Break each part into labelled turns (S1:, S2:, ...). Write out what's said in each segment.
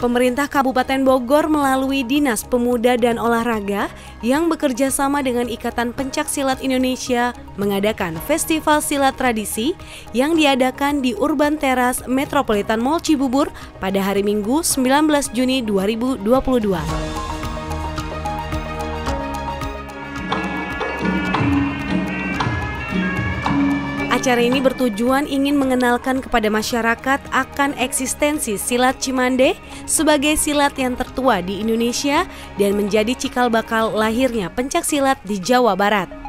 S1: Pemerintah Kabupaten Bogor melalui Dinas Pemuda dan Olahraga yang bekerja sama dengan Ikatan Pencak Silat Indonesia mengadakan Festival Silat Tradisi yang diadakan di Urban Teras Metropolitan Mall Cibubur pada hari Minggu 19 Juni 2022. Acara ini bertujuan ingin mengenalkan kepada masyarakat akan eksistensi silat Cimande sebagai silat yang tertua di Indonesia dan menjadi cikal bakal lahirnya pencak silat di Jawa Barat.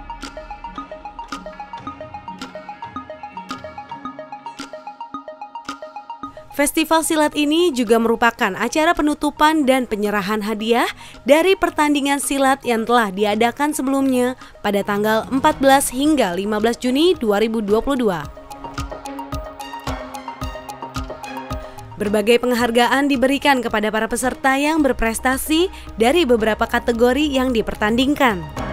S1: Festival silat ini juga merupakan acara penutupan dan penyerahan hadiah dari pertandingan silat yang telah diadakan sebelumnya pada tanggal 14 hingga 15 Juni 2022. Berbagai penghargaan diberikan kepada para peserta yang berprestasi dari beberapa kategori yang dipertandingkan.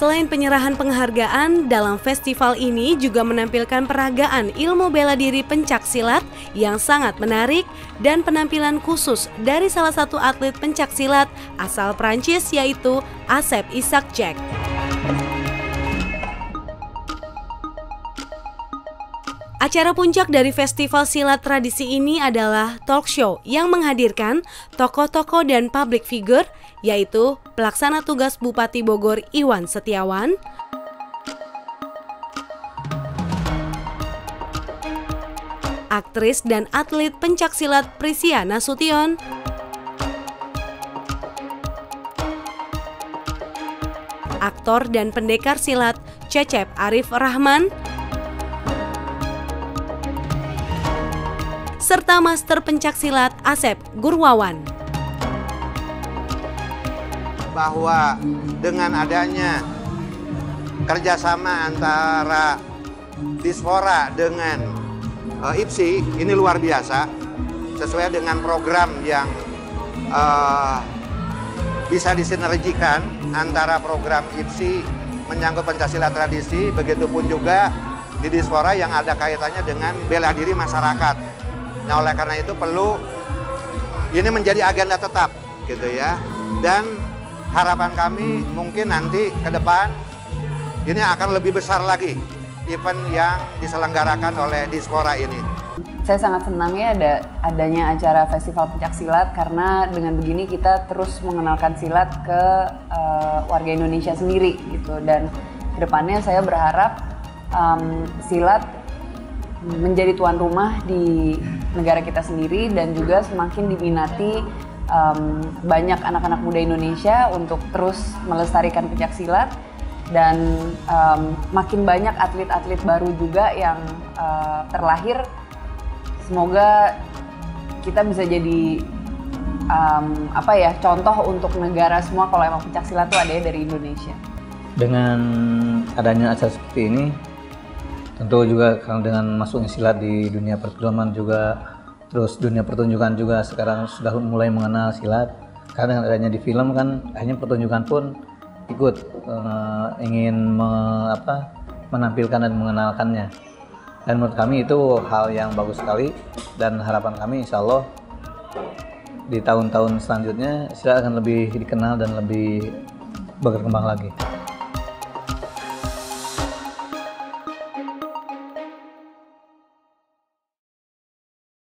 S1: Selain penyerahan penghargaan, dalam festival ini juga menampilkan peragaan ilmu bela diri pencak silat yang sangat menarik dan penampilan khusus dari salah satu atlet pencak silat asal Prancis yaitu Asep Isak Jack. Acara puncak dari festival silat tradisi ini adalah talk show yang menghadirkan tokoh-tokoh dan public figure yaitu pelaksana tugas Bupati Bogor Iwan Setiawan, aktris dan atlet pencak silat Prisia Nasution, aktor dan pendekar silat Cecep Arif Rahman, serta Master Pencak Silat Asep Gurwawan.
S2: Bahwa dengan adanya kerjasama antara Dispora dengan uh, IPSI ini luar biasa sesuai dengan program yang uh, bisa disinergikan antara program IPSI menyangkut Pancasila tradisi, begitupun juga di Dispora yang ada kaitannya dengan bela diri masyarakat. Nah oleh karena itu perlu ini menjadi agenda tetap gitu ya. Dan harapan kami mungkin nanti ke depan ini akan lebih besar lagi event yang diselenggarakan oleh Dispora ini.
S3: Saya sangat senang ya ada adanya acara Festival Pencak Silat karena dengan begini kita terus mengenalkan silat ke uh, warga Indonesia sendiri gitu dan ke depannya saya berharap um, silat menjadi tuan rumah di negara kita sendiri dan juga semakin diminati um, banyak anak-anak muda Indonesia untuk terus melestarikan pencak silat dan um, makin banyak atlet-atlet baru juga yang uh, terlahir. Semoga kita bisa jadi um, apa ya contoh untuk negara semua kalau emang pencak silat itu ada dari Indonesia.
S4: Dengan adanya acara seperti ini, tentu juga dengan masuknya silat di dunia perfilman juga terus dunia pertunjukan juga sekarang sudah mulai mengenal silat karena dengan adanya di film kan akhirnya pertunjukan pun ikut uh, ingin me, apa, menampilkan dan mengenalkannya dan menurut kami itu hal yang bagus sekali dan harapan kami insya Allah di tahun-tahun selanjutnya silat akan lebih dikenal dan lebih berkembang lagi.